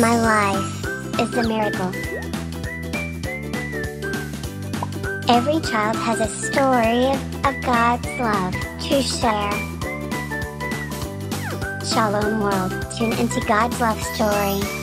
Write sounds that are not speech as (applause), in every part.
My life is a miracle. Every child has a story of, God's love to share. Shalom World, tune into God's love story.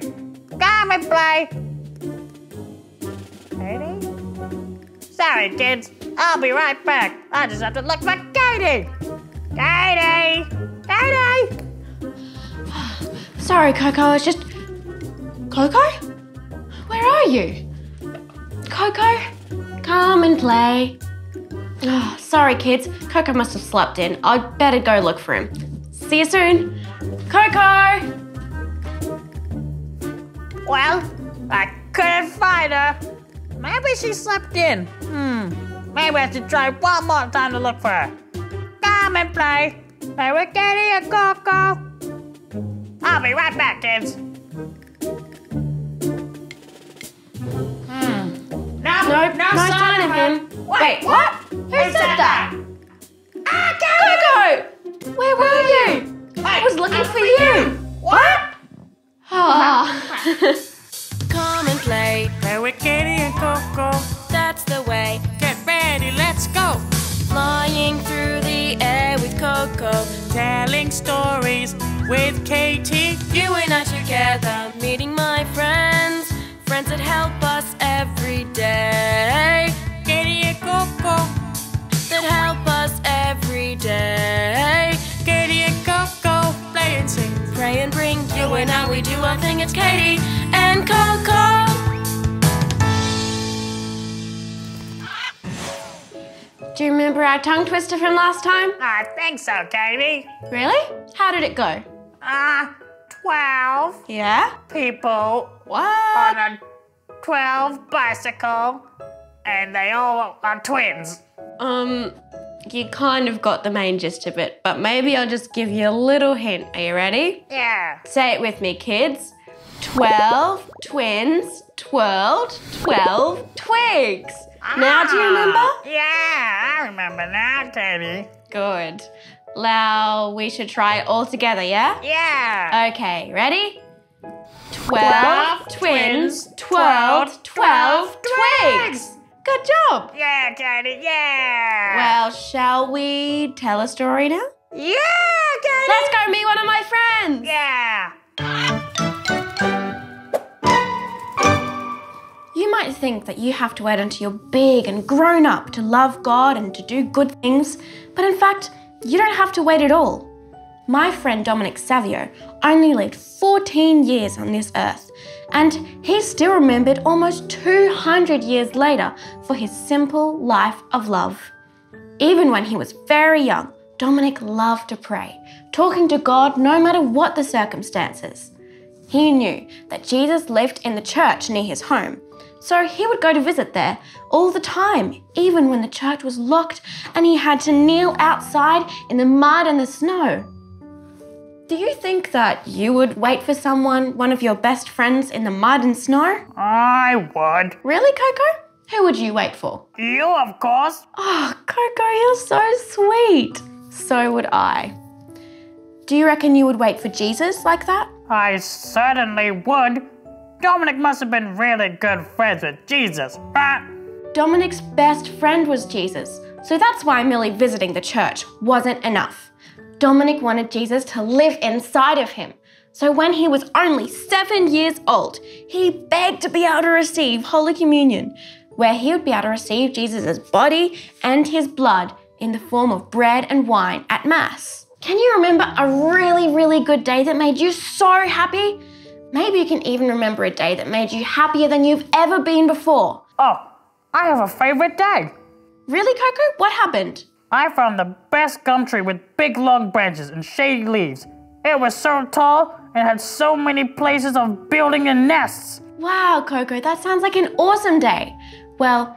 Come and play! Katie? Sorry, kids. I'll be right back. I just have to look for Katie! Katie! Katie! (sighs) Sorry, Koco, I was just. Koco? Where are you? Koco? Come and play. Oh, (sighs) sorry, kids. Koco must have slept in. I'd better go look for him. See you soon. Koco! Well, I couldn't find her. Maybe she slept in. Hmm. Maybe I should try one more time to look for her. Come and play. Play with Katie and Koco. I'll be right back, kids. Hmm. No, Nope, no, sign of him. Wait, what? Who said that? Ah, Katie! Koco! Where were you? I was looking for you. What? With Katie. You and I together, meeting my friends. Friends that help us every day. Katie and Koco. That help us every day. Katie and Koco. Play and sing. Pray and bring you and I, we do our thing. It's Katie and Koco. Do you remember our tongue twister from last time? I think so, Katie. Really? How did it go? Ah, 12 Yeah? people What? on a 12 bicycle, and they all are twins. Um, you kind of got the main gist of it, but maybe I'll just give you a little hint. Are you ready? Yeah. Say it with me, kids. 12 twins twirled 12 twigs. Now, do you remember? Ah, Yeah, I remember now, Katie. Good. Now, we should try all together, yeah? Yeah. Okay, ready? 12 Twelve twins twins, twirled 12 twelve twigs. Good job. Yeah, Katie, yeah. Well, shall we tell a story now? yeah, Katie. Let's go meet one of my friends. Yeah. You might think that you have to wait until you're big and grown up to love God and to do good things, but in fact, you don't have to wait at all. My friend Dominic Savio only lived 14 years on this earth, and he's still remembered almost 200 years later for his simple life of love. Even when he was very young, Dominic loved to pray, talking to God no matter what the circumstances. He knew that Jesus lived in the church near his home, so he would go to visit there all the time, even when the church was locked and he had to kneel outside in the mud and the snow. Do you think that you would wait for someone, one of your best friends, in the mud and snow? I would. Really, Koco? Who would you wait for? You, of course. Oh, Koco, you're so sweet. So would I. Do you reckon you would wait for Jesus like that? I certainly would. Dominic must have been really good friends with Jesus, right? Dominic's best friend was Jesus, so that's why merely visiting the church wasn't enough. Dominic wanted Jesus to live inside of him. So when he was only seven years old, he begged to be able to receive Holy Communion, where he would be able to receive Jesus' body and his blood in the form of bread and wine at Mass. Can you remember a really, really good day that made you so happy? Maybe you can even remember a day that made you happier than you've ever been before. Oh, I have a favorite day. Really, Koco? What happened? I found the best gum tree with big long branches and shady leaves. It was so tall and had so many places of building and nests. Wow, Koco, that sounds like an awesome day. Well,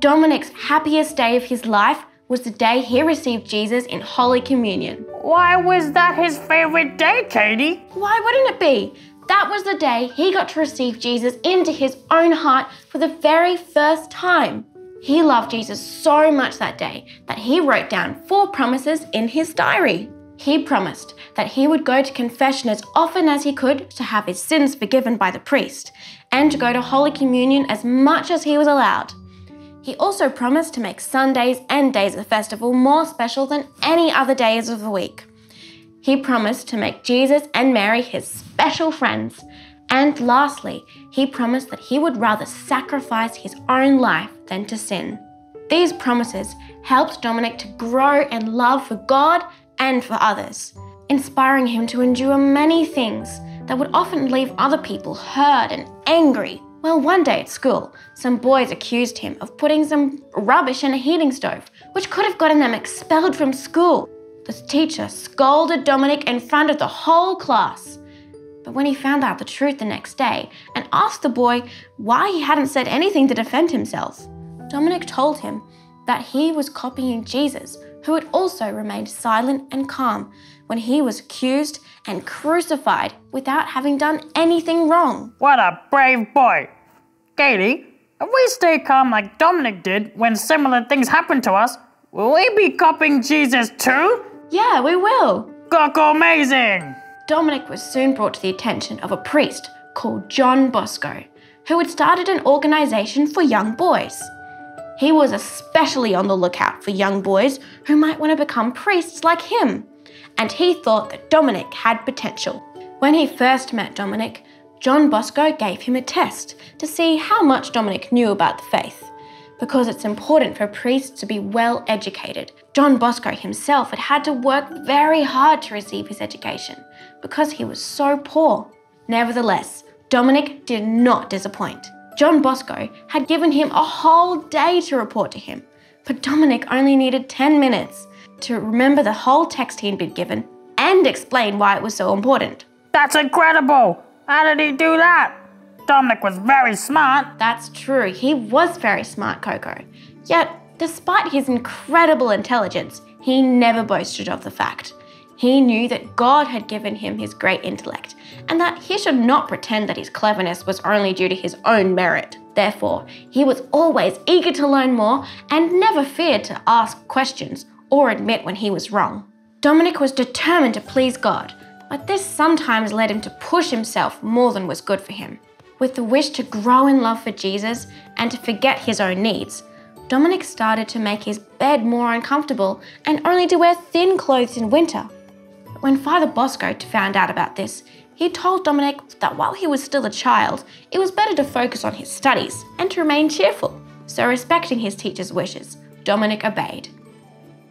Dominic's happiest day of his life was the day he received Jesus in Holy Communion. Why was that his favorite day, Katie? Why wouldn't it be? That was the day he got to receive Jesus into his own heart for the very first time. He loved Jesus so much that day that he wrote down four promises in his diary. He promised that he would go to confession as often as he could to have his sins forgiven by the priest, and to go to Holy Communion as much as he was allowed. He also promised to make Sundays and days of the festival more special than any other days of the week. He promised to make Jesus and Mary his special friends. And lastly, he promised that he would rather sacrifice his own life than to sin. These promises helped Dominic to grow in love for God and for others, inspiring him to endure many things that would often leave other people hurt and angry. Well, one day at school, some boys accused him of putting some rubbish in a heating stove, which could have gotten them expelled from school. The teacher scolded Dominic in front of the whole class. But when he found out the truth the next day and asked the boy why he hadn't said anything to defend himself, Dominic told him that he was copying Jesus, who had also remained silent and calm when he was accused and crucified without having done anything wrong. What a brave boy. Katie, if we stay calm like Dominic did when similar things happen to us, will we be copying Jesus too? Yeah, we will. Koco amazing! Dominic was soon brought to the attention of a priest called John Bosco, who had started an organization for young boys. He was especially on the lookout for young boys who might want to become priests like him, and he thought that Dominic had potential. When he first met Dominic, John Bosco gave him a test to see how much Dominic knew about the faith. Because it's important for priests to be well educated, John Bosco himself had had to work very hard to receive his education because he was so poor. Nevertheless, Dominic did not disappoint. John Bosco had given him a whole day to report to him, but Dominic only needed 10 minutes to remember the whole text he'd been given and explain why it was so important. That's incredible! How did he do that? Dominic was very smart. That's true, he was very smart, Koco. Yet, despite his incredible intelligence, he never boasted of the fact. He knew that God had given him his great intellect, and that he should not pretend that his cleverness was only due to his own merit. Therefore, he was always eager to learn more and never feared to ask questions or admit when he was wrong. Dominic was determined to please God, but this sometimes led him to push himself more than was good for him. With the wish to grow in love for Jesus and to forget his own needs, Dominic started to make his bed more uncomfortable and only to wear thin clothes in winter. When Father Bosco found out about this, he told Dominic that while he was still a child, it was better to focus on his studies and to remain cheerful. So, respecting his teacher's wishes, Dominic obeyed.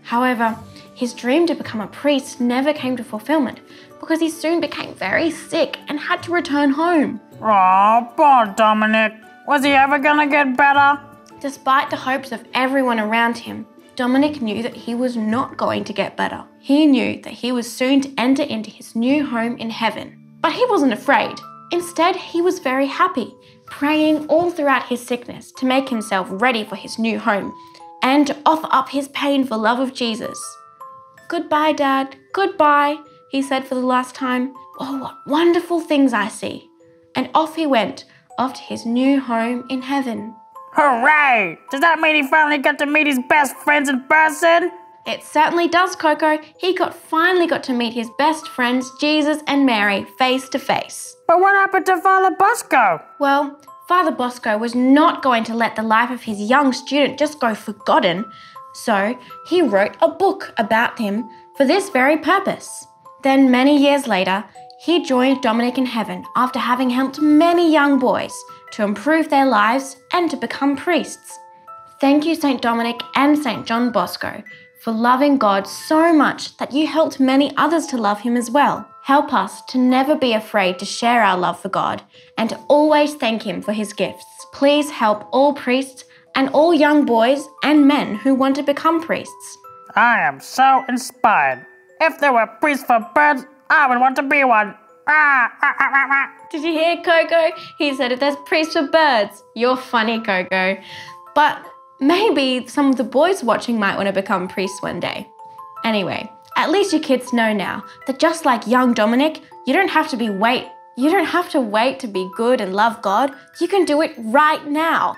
However, his dream to become a priest never came to fulfillment because he soon became very sick and had to return home. Aw, poor Dominic. Was he ever gonna get better? Despite the hopes of everyone around him, Dominic knew that he was not going to get better. He knew that he was soon to enter into his new home in heaven. But he wasn't afraid. Instead, he was very happy, praying all throughout his sickness to make himself ready for his new home and to offer up his pain for love of Jesus. Goodbye, Dad. Goodbye, he said for the last time. Oh, what wonderful things I see. And off he went, off to his new home in heaven. Hooray! Does that mean he finally got to meet his best friends in person? It certainly does, Koco. He got finally got to meet his best friends, Jesus and Mary, face to face. But what happened to Father Bosco? Well, Father Bosco was not going to let the life of his young student just go forgotten, so he wrote a book about him for this very purpose. Then, many years later, he joined Dominic in heaven after having helped many young boys to improve their lives and to become priests. Thank you, St. Dominic and St. John Bosco, for loving God so much that you helped many others to love Him as well. Help us to never be afraid to share our love for God and to always thank Him for His gifts. Please help all priests and all young boys and men who want to become priests. I am so inspired. If there were priests for birds, I would want to be one. Did you hear Koco? He said if there's priests for birds. You're funny, Koco. But maybe some of the boys watching might want to become priests one day. Anyway, at least your kids know now that just like young Dominic, you don't have to be wait You don't have to wait to be good and love God. You can do it right now.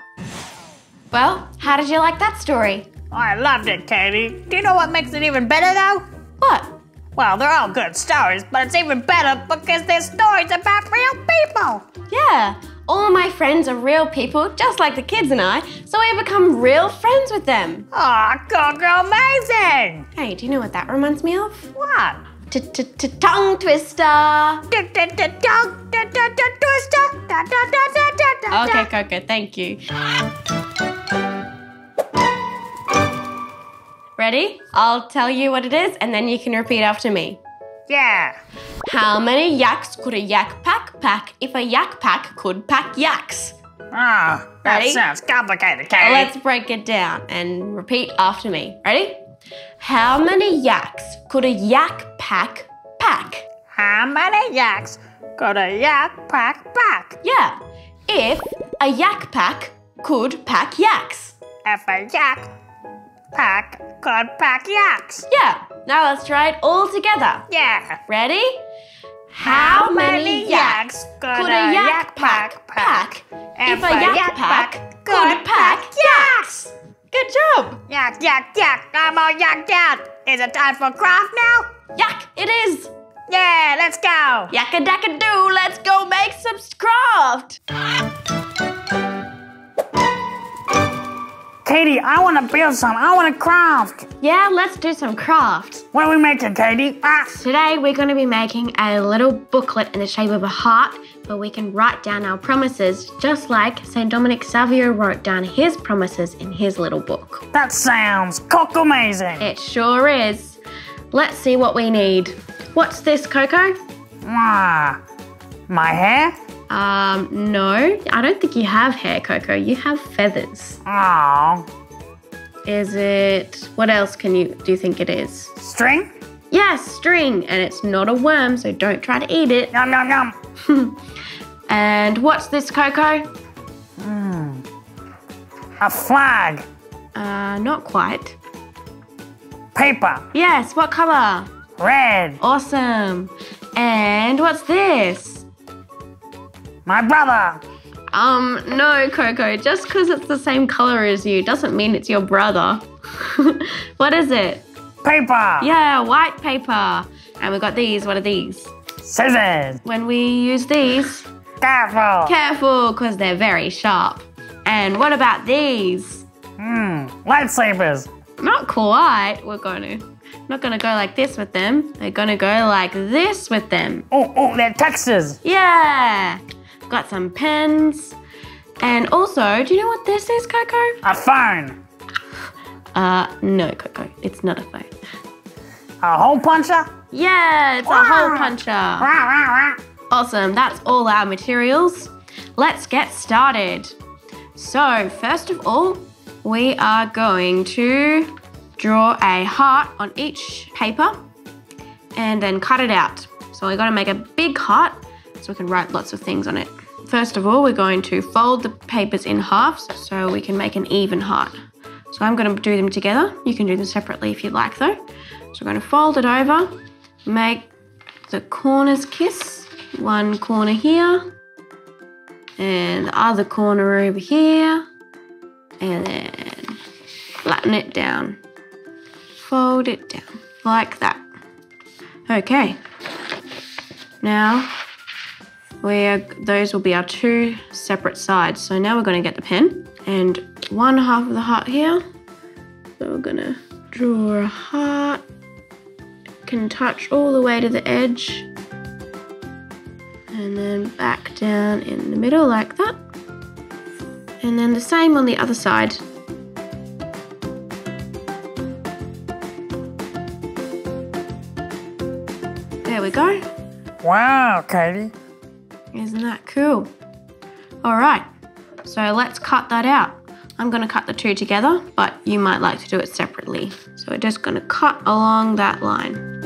Well, how did you like that story? I loved it, Katie. Do you know what makes it even better, though? What? Well, they're all good stories, but it's even better because they're stories about real people. Yeah, all my friends are real people, just like the kids and I, so we become real friends with them. Aw, Koco, amazing! Hey, do you know what that reminds me of? What? T -t -t Tongue twister. Tongue twister. Okay, Koco, thank you. Ready? I'll tell you what it is and then you can repeat after me. Yeah. How many yaks could a yak pack pack if a yak pack could pack yaks? Ah, that Ready? sounds complicated, Katie. Let's break it down and repeat after me. Ready? How many yaks could a yak pack pack? How many yaks could a yak pack pack? Yeah, if a yak pack could pack yaks. If a yak pack could pack yaks. Yeah, now let's try it all together. Yeah. Ready? How many yaks could, could a yak pack pack if a yak pack could pack yaks? Good job! Yak, yak, yak. I'm all yacked out. Is it time for craft now? Yak, it is! Yeah, let's go. Do, let's go make some craft! Katie, I want to build some. I want to craft. Yeah, let's do some craft. What are we making, Katie? Ah, Today we're going to be making a little booklet in the shape of a heart where we can write down our promises just like St. Dominic Savio wrote down his promises in his little book. that sounds cock amazing. It sure is. Let's see what we need. What's this, Koco? Ah, my hair? Um, no, I don't think you have hair, Koco. You have feathers. Oh, Is it. What else can you. do you think it is? string? Yes, string, and it's not a worm, so don't try to eat it. Yum, yum, yum. (laughs) And what's this, Koco? A flag. Uh, not quite. Paper. Yes, what color? Red. Awesome. And what's this? My brother. Um, no, Koco, just because it's the same color as you doesn't mean it's your brother. (laughs) what is it? Paper. Yeah, white paper. And we got these. What are these? Scissors. When we use these, Careful. careful because they're very sharp. And what about these? Hmm. Lightsabers. Not quite. We're going to not going to go like this with them. They're going to go like this with them. Oh, oh, they're textures. Yeah. Got some pens. And also, do you know what this is, Koco? A phone. Uh, no, Koco. It's not a phone. A hole puncher. Yeah, it's a hole puncher. Awesome, that's all our materials. Let's get started. So, first of all, we are going to draw a heart on each paper and then cut it out. So, we're going to make a big heart so we can write lots of things on it. First of all, we're going to fold the papers in halves so we can make an even heart. So, I'm going to do them together. You can do them separately if you'd like, though. So, we're going to fold it over, make the corners kiss. One corner here, and the other corner over here, and then flatten it down. Fold it down like that. Okay. Now, we're, those will be our two separate sides. So now we're going to get the pen and one half of the heart here. So we're going to draw a heart. Can touch all the way to the edge and then back down in the middle like that. And then the same on the other side. There we go. Wow, Katie. Isn't that cool? All right, so let's cut that out. I'm going to cut the two together, but you might like to do it separately. So we're just going to cut along that line.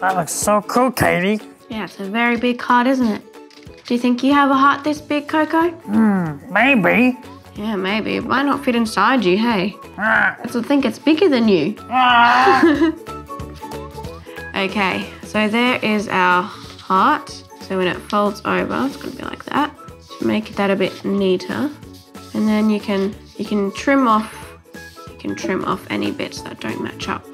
That looks so cool, Katie. Yeah, it's a very big heart, isn't it? Do you think you have a heart this big, Koco? Hmm, Maybe. Yeah, maybe. It might not fit inside you, hey? Ah, I still think it's bigger than you. ah. (laughs) Okay, so there is our heart. So when it folds over, it's gonna be like that. To make that a bit neater. And then you can you can trim off you can trim off any bits that don't match up.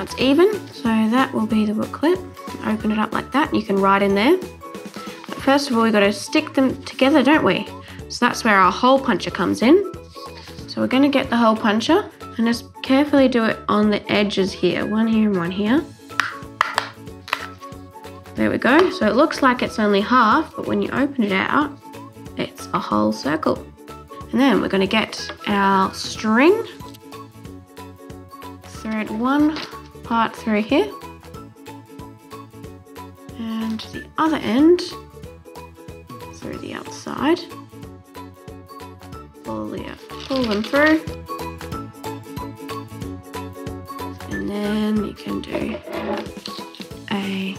Now it's even, so that will be the booklet. Open it up like that, you can write in there. But first of all, we've got to stick them together, don't we? So that's where our hole puncher comes in. So we're going to get the hole puncher and just carefully do it on the edges here. One here and one here. There we go. So it looks like it's only half, but when you open it out, it's a whole circle. And then we're going to get our string thread one part through here and the other end through the outside. Pull, the, pull them through. And then you can do a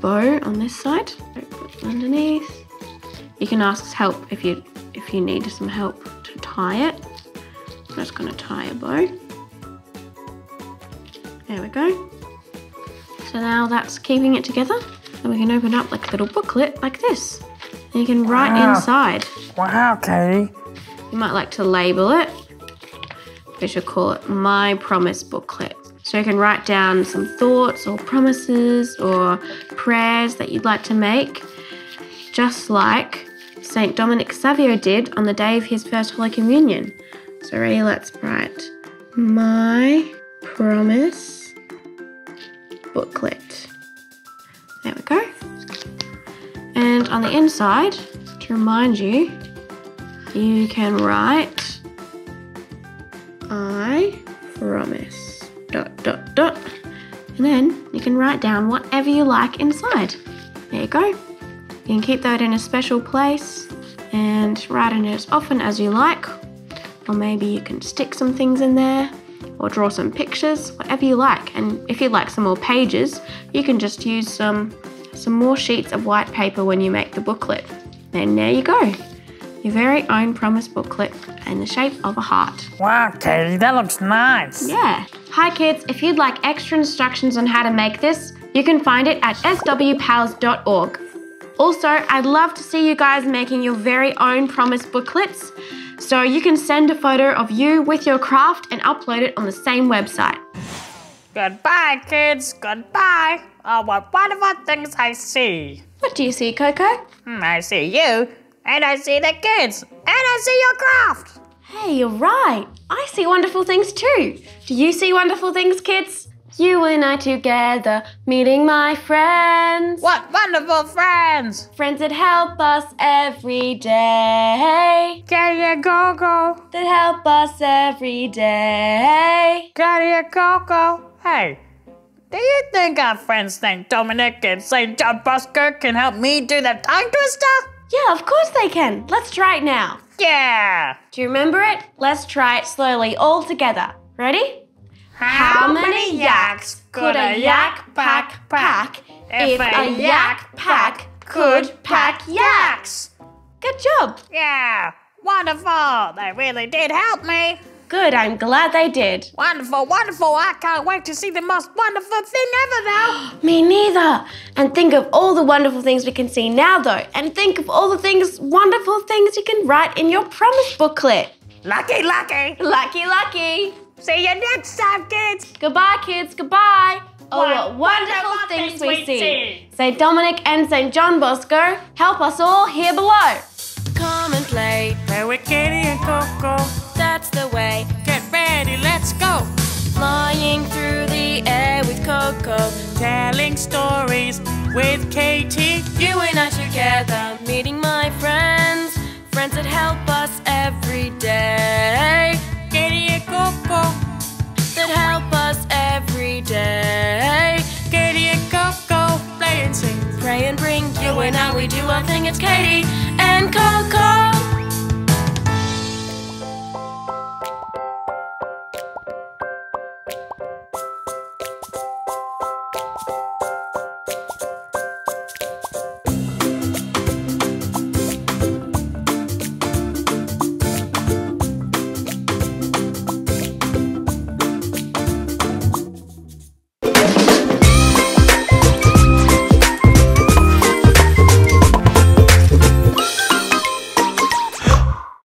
bow on this side. Put underneath. You can ask help if you if you need some help to tie it. I'm just going to tie a bow. There we go. So now that's keeping it together. And we can open up like a little booklet like this. And you can write Wow. inside. Wow, Katie. You might like to label it. We should call it My Promise Booklet. So you can write down some thoughts or promises or prayers that you'd like to make, just like St. Dominic Savio did on the day of his first Holy Communion. So, ready, let's write My Promise Booklet. There we go. And on the inside, to remind you, you can write I promise dot dot dot and then you can write down whatever you like inside. There you go. You can keep that in a special place and write in it as often as you like. Or maybe you can stick some things in there or draw some pictures, whatever you like. And if you'd like some more pages, you can just use some some more sheets of white paper when you make the booklet. And there you go. Your very own promise booklet in the shape of a heart. Wow, Katie, that looks nice. Yeah. Hi kids, if you'd like extra instructions on how to make this, you can find it at swpals.org. Also, I'd love to see you guys making your very own promise booklets. So you can send a photo of you with your craft and upload it on the same website. Goodbye, kids. Goodbye. Oh, what wonderful things I see. What do you see, Koco? Hmm, I see you, and I see the kids, and I see your craft. Hey, you're right. I see wonderful things too. Do you see wonderful things, kids? You and I together, meeting my friends. What wonderful friends. Friends that help us every day. Your go-go. That help us every day. Your go-go. Hey, do you think our friends St. Dominic and St. John Bosco can help me do the tongue twister? Yeah, of course they can. Let's try it now. Yeah. Do you remember it? Let's try it slowly all together. Ready? How many yaks could a yak pack pack if a yak pack could pack yaks? Good job. Yeah. Wonderful. They really did help me. Good, I'm glad they did. Wonderful, wonderful. I can't wait to see the most wonderful thing ever now. (gasps) Me neither. And think of all the wonderful things we can see now, though. And think of all the things, wonderful things you can write in your promise booklet. Lucky, lucky. Lucky, lucky. See you next time, kids. Goodbye, kids. Goodbye. Oh, What what wonderful wonderful things things we we see. see. St. Dominic and St. John Bosco help us all here below. Come and play, Play with Katie and Koco. that's the way. Get ready, let's go. Flying through the air with Koco. Telling stories with Katie. You and I together, meeting my friends. Friends that help us every day coco that help us every day. Katie and Koco play and sing, pray and bring you and I. We do our thing. It's Katie and Koco.